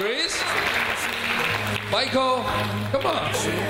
Chris. Michael, come on.